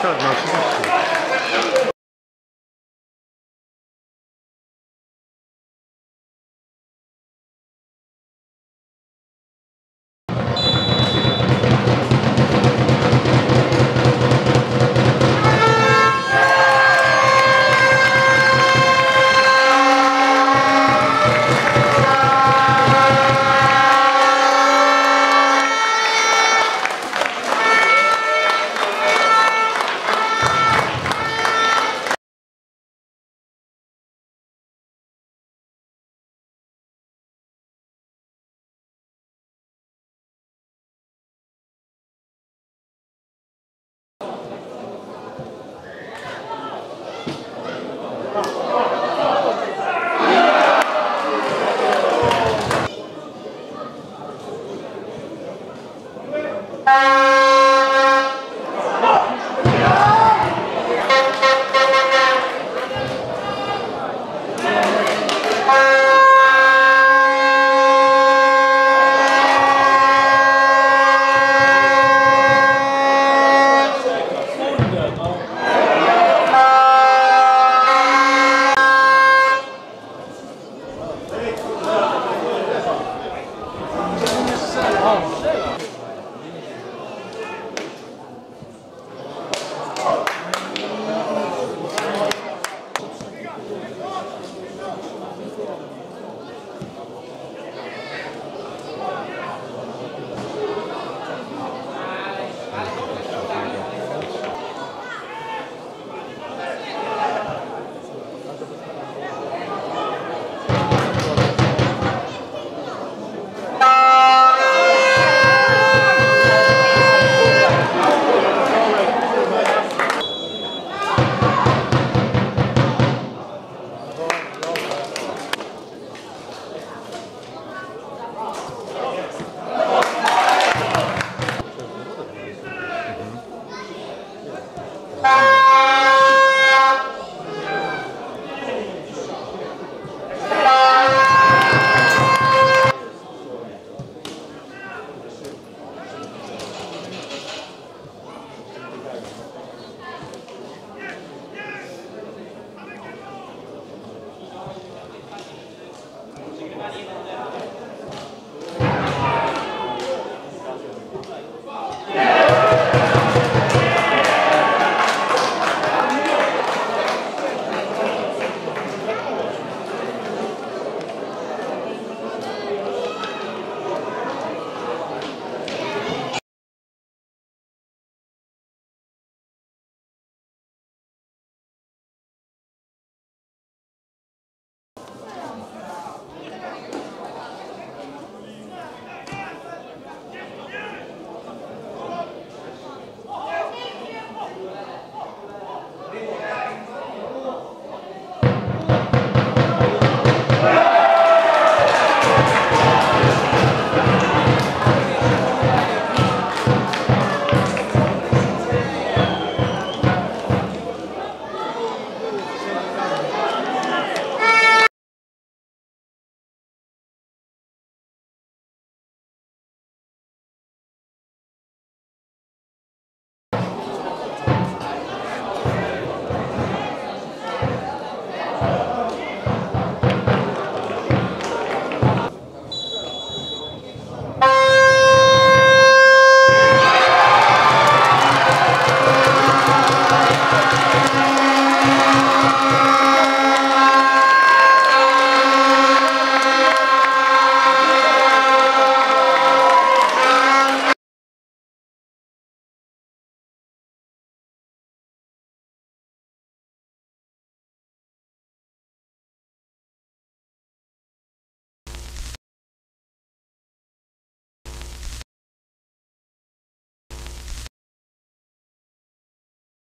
çıkartmak için. Música Bye.